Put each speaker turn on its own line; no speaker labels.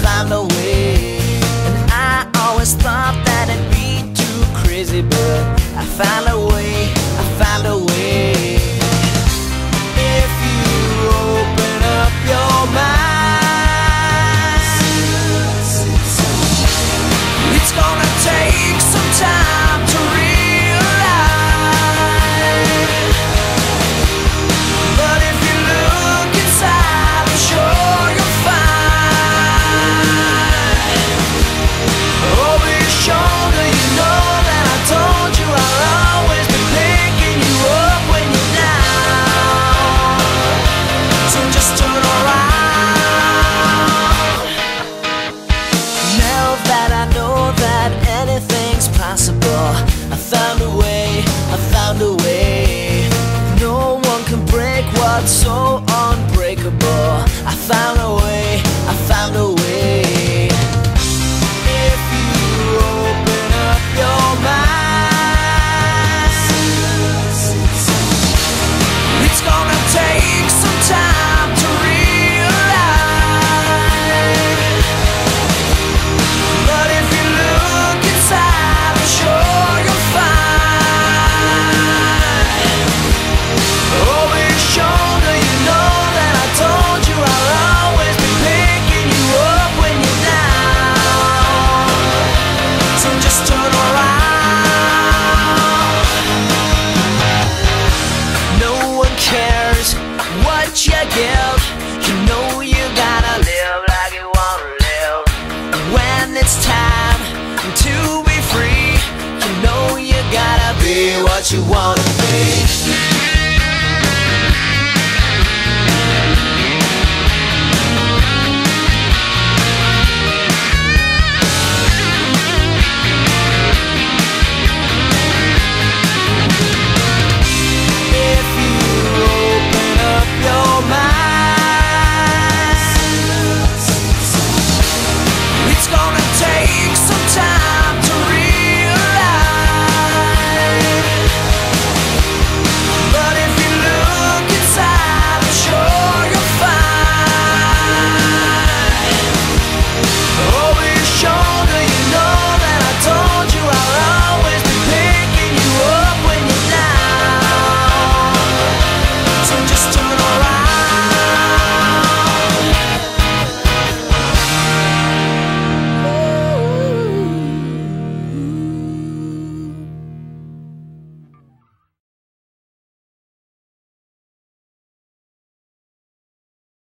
climb the so unbreakable. I found a way, I found a way what you want.